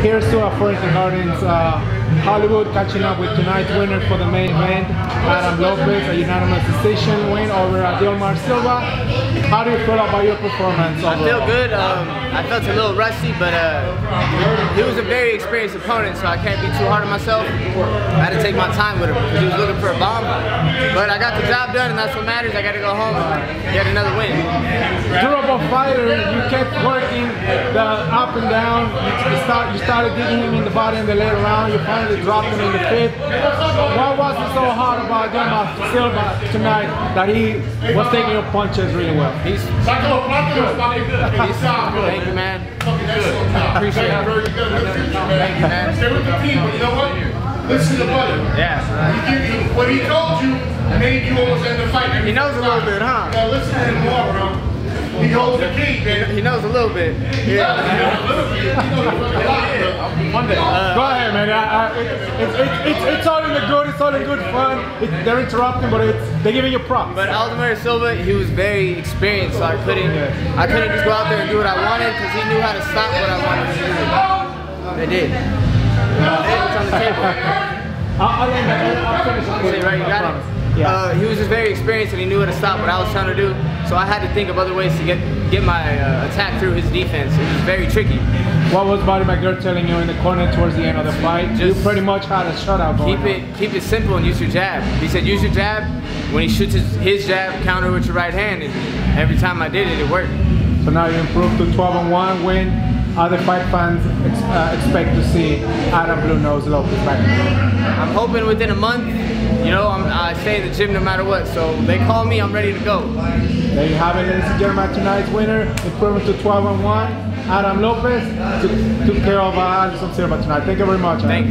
Here's to our Florentine Gardens uh, Hollywood catching up with tonight's winner for the main event, Adam Lopez, a unanimous decision win over Aldimar Silva. How do you feel about your performance I feel good. Um, I felt a little rusty, but uh, he was a very experienced opponent, so I can't be too hard on myself. I had to take my time with him because he was looking for a bomb. But I got the job done, and that's what matters. I got to go home and get another win. Durable fighter, you kept working the up and down. You, start, you started getting him in the body in the later round. You finally dropped him in the fifth. What was it so hard about Aldimar Silva tonight that he was taking your punches really well? He's, Sácalo rápido, está good. he's thank you, man. Appreciate it. Very good. Good Thank you, man. Stay with the team, but you know what? Listen to buddy. Yeah. He give you what he told you made you almost end the fight. every He knows a little bit, huh? Now listen to him more, bro. He holds the key, man. He knows a little bit. Yeah. Go ahead, man. I, I, it, it, it, it's, it's all in the good. It's all in good fun. It, they're interrupting, but it's, they're giving you props. But Aldimar Silva, he was very experienced, so I couldn't, I couldn't just go out there and do what I wanted because he knew how to stop what I wanted to do. They did. I'll, I'll, end it. I'll, I'll finish it. Say, right, you got it? Yeah. Uh, he was just very experienced and he knew how to stop what I was trying to do. So I had to think of other ways to get get my uh, attack through his defense. It was very tricky. what was Buddy McGirt telling you in the corner towards the end of the fight? Just you pretty much had a shutout going Keep on. it keep it simple and use your jab. He said use your jab. When he shoots his, his jab, counter with your right hand. And every time I did it, it worked. So now you improved to 12 and 1 win. Other fight fans ex- uh, expect to see Adam Blue Nose Lopez back. I'm hoping within a month. You know, I'm, I stay in the gym no matter what. So they call me, I'm ready to go. There you have it, ladies and gentlemen. Tonight's winner, improving to 12 and 1. Adam Lopez took, took care of uh, Anderson Silva tonight. Thank you very much. Thank you.